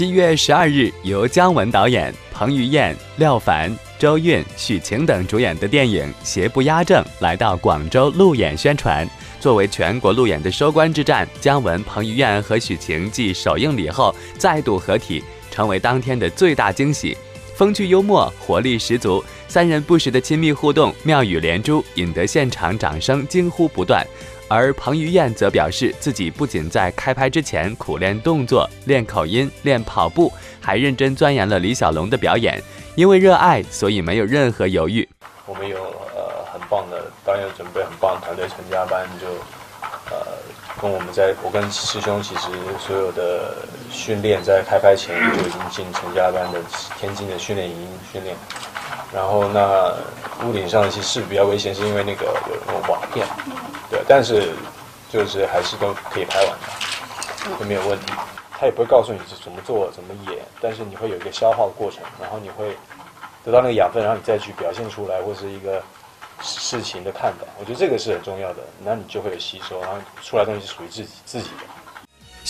七月十二日，由姜文导演、彭于晏、廖凡、周韵、许晴等主演的电影《邪不压正》来到广州路演宣传。作为全国路演的收官之战，姜文、彭于晏和许晴继首映礼后再度合体，成为当天的最大惊喜。风趣幽默，活力十足，三人不时的亲密互动，妙语连珠，引得现场掌声惊呼不断。而彭于晏则表示，自己不仅在开拍之前苦练动作、练口音、练跑步，还认真钻研了李小龙的表演。因为热爱，所以没有任何犹豫。我们有呃很棒的导演准备，很棒团队，成家班就呃跟我们在，我跟师兄其实所有的训练在开拍前就已经进成家班的天津的训练营训练。然后那屋顶上其实是比较危险，是因为那个有那种瓦片。对，但是就是还是都可以拍完的，都没有问题。他也不会告诉你是怎么做、怎么演，但是你会有一个消耗的过程，然后你会得到那个养分，然后你再去表现出来，或是一个事情的看法。我觉得这个是很重要的，那你就会有吸收，然后出来东西是属于自己自己的。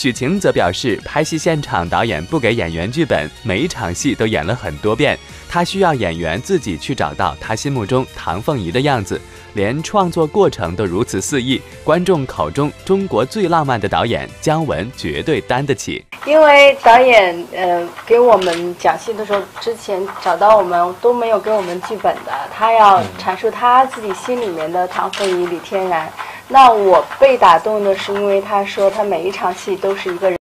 许晴则表示，拍戏现场导演不给演员剧本，每一场戏都演了很多遍，他需要演员自己去找到他心目中唐凤仪的样子。连创作过程都如此肆意，观众口中中国最浪漫的导演姜文绝对担得起。因为导演呃给我们讲戏的时候，之前找到我们都没有给我们剧本的，他要阐述他自己心里面的唐凤仪李天然。那我被打动的是，因为他说他每一场戏都是一个人。